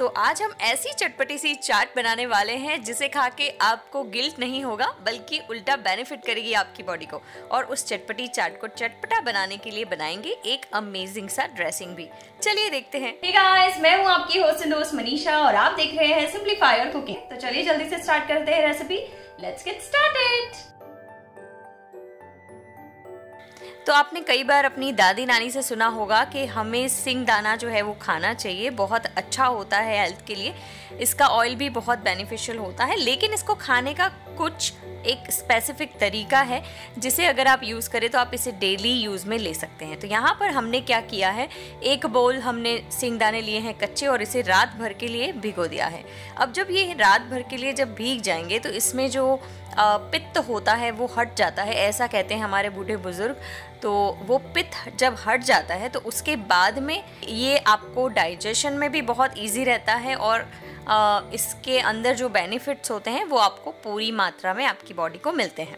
तो आज हम ऐसी चटपटी सी चाट बनाने वाले हैं जिसे खा के आपको गिल्ट नहीं होगा बल्कि उल्टा बेनिफिट करेगी आपकी बॉडी को। और उस चटपटी चाट को चटपटा बनाने के लिए बनाएँगे एक अमेजिंग सा ड्रेसिंग भी। चलिए देखते हैं। Hey guys, मैं हूँ आपकी होस्ट एंड दोस्त मनीषा और आप देख रहे हैं सिंप्लीफायर कुकिंग तो चलिए जल्दी से स्टार्ट करते हैं रेसिपी लेट्स गेट स्टार्टेड तो आपने कई बार अपनी दादी नानी से सुना होगा कि हमें सिंग दाना जो है वो खाना चाहिए, बहुत अच्छा होता है हेल्थ के लिए। इसका ऑयल भी बहुत बेनिफिशियल होता है, लेकिन इसको खाने का कुछ एक स्पेसिफिक तरीका है, जिसे अगर आप यूज़ करें तो आप इसे डेली यूज़ में ले सकते हैं। तो यहाँ पर हमने क्या किया है, एक बोल हमने सिंगदाने लिए हैं कच्चे और इसे रात भर के लिए भिगो दिया है। अब जब ये रात भर के लिए जब भीग जाएँगे तो इसमें जो पित्त होता है वो हट जाता है, ऐसा कहते हैं हमारे बूढ़े बुज़ुर्ग। तो वो पित्त जब हट जाता है तो उसके बाद में ये आपको डाइजेशन में भी बहुत ईजी रहता है और इसके अंदर जो बेनिफिट्स होते हैं, वो आपको पूरी मात्रा में आपकी बॉडी को मिलते हैं।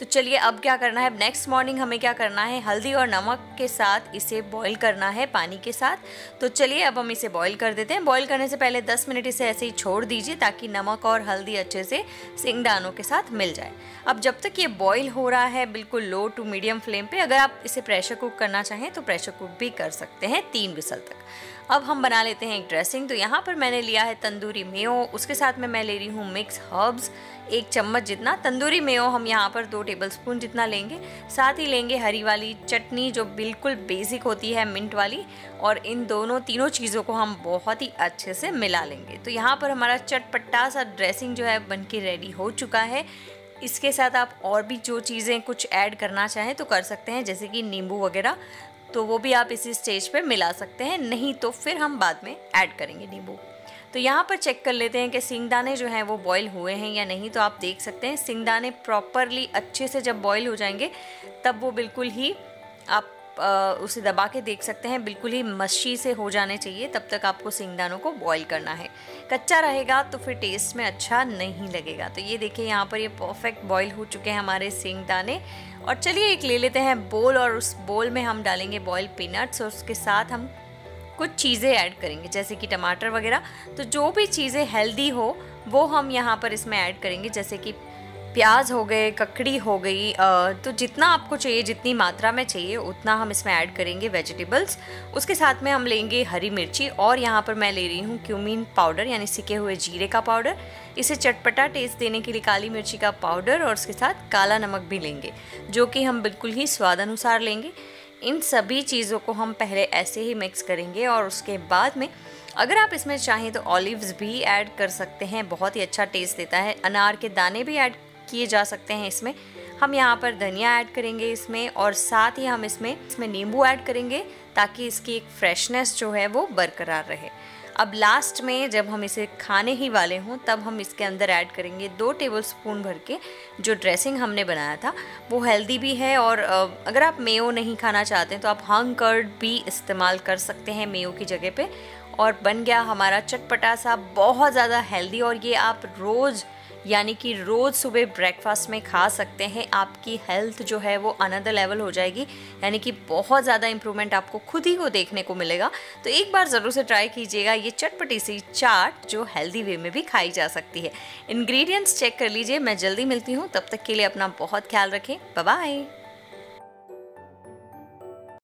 तो चलिए, अब क्या करना है? नेक्स्ट मॉर्निंग हमें क्या करना है? हल्दी और नमक के साथ इसे बॉईल करना है, पानी के साथ। तो चलिए, अब हम इसे बॉईल कर देते हैं। बॉईल करने से पहले 10 मिनट इसे ऐसे ही छोड़ दीजिए, ताकि नमक और हल्दी अच्छे से सिंगदानों के साथ मिल जाए। अब जब तक ये बॉईल हो रहा है बिल्कुल लो टू मीडियम फ्लेम पर अगर आप इसे प्रेशर कुक करना चाहें तो प्रेशर कुक भी कर सकते हैं तीन विसल तक। अब हम बना लेते हैं एक ड्रेसिंग तो यहाँ पर मैंने लिया है तंदूरी मेयो। उसके साथ में मैं ले रही हूँ मिक्स हर्ब्स एक चम्मच जितना। तंदूरी मेयो हम यहाँ पर दो टेबलस्पून जितना लेंगे। साथ ही लेंगे हरी वाली चटनी, जो बिल्कुल बेसिक होती है मिंट वाली। और इन दोनों तीनों चीज़ों को हम बहुत ही अच्छे से मिला लेंगे। तो यहाँ पर हमारा चटपटा सा ड्रेसिंग जो है बन के रेडी हो चुका है। इसके साथ आप और भी जो चीज़ें कुछ ऐड करना चाहें तो कर सकते हैं, जैसे कि नींबू वगैरह। तो वो भी आप इसी स्टेज पे मिला सकते हैं। नहीं तो फिर हम बाद में ऐड करेंगे नींबू। तो यहाँ पर चेक कर लेते हैं कि सिंगदाने जो हैं वो बॉईल हुए हैं या नहीं। तो आप देख सकते हैं सिंगदाने प्रॉपरली अच्छे से जब बॉईल हो जाएँगे, तब वो बिल्कुल ही आप उसे दबा के देख सकते हैं। बिल्कुल ही मच्छी से हो जाने चाहिए। तब तक आपको सिंगदानों को बॉईल करना है। कच्चा रहेगा तो फिर टेस्ट में अच्छा नहीं लगेगा। तो ये देखिए, यहाँ पर ये परफेक्ट बॉईल हो चुके हैं हमारे सिंगदाने। और चलिए एक ले लेते हैं बोल और उस बोल में हम डालेंगे बॉयल पीनट्स और उसके साथ हम कुछ चीज़ें ऐड करेंगे, जैसे कि टमाटर वगैरह। तो जो भी चीज़ें हेल्दी हो, वो हम यहाँ पर इसमें ऐड करेंगे, जैसे कि प्याज हो गए, ककड़ी हो गई तो जितना आपको चाहिए, जितनी मात्रा में चाहिए, उतना हम इसमें ऐड करेंगे वेजिटेबल्स उसके साथ में हम लेंगे हरी मिर्ची और यहाँ पर मैं ले रही हूँ क्यूमिन पाउडर यानी सिके हुए जीरे का पाउडर इसे चटपटा टेस्ट देने के लिए काली मिर्ची का पाउडर और उसके साथ काला नमक भी लेंगे, जो कि हम बिल्कुल ही स्वाद अनुसार लेंगे। इन सभी चीज़ों को हम पहले ऐसे ही मिक्स करेंगे और उसके बाद में अगर आप इसमें चाहें तो ऑलिव्स भी ऐड कर सकते हैं, बहुत ही अच्छा टेस्ट देता है। अनार के दाने भी ऐड किए जा सकते हैं इसमें। हम यहाँ पर धनिया ऐड करेंगे इसमें और साथ ही हम इसमें इसमें नींबू ऐड करेंगे ताकि इसकी एक फ्रेशनेस जो है वो बरकरार रहे। अब लास्ट में जब हम इसे खाने ही वाले हों, तब हम इसके अंदर ऐड करेंगे दो टेबल स्पून भर के जो ड्रेसिंग हमने बनाया था, वो हेल्दी भी है और अगर आप मेयो नहीं खाना चाहते तो आप हंग कर्ड भी इस्तेमाल कर सकते हैं मेयो की जगह पे। और बन गया हमारा चटपटा सा बहुत ज़्यादा हेल्दी और ये आप रोज़ यानी कि रोज़ सुबह ब्रेकफास्ट में खा सकते हैं। आपकी हेल्थ जो है वो अनदर लेवल हो जाएगी। यानी कि बहुत ज़्यादा इंप्रूवमेंट आपको खुद ही को देखने को मिलेगा। तो एक बार ज़रूर से ट्राई कीजिएगा। ये चटपटी सी चाट जो हेल्दी वे में भी खाई जा सकती है। इन्ग्रीडियंट्स चेक कर लीजिए। मैं जल्दी मिलती हूँ। तब तक के लिए अपना बहुत ख्याल रखें। बाय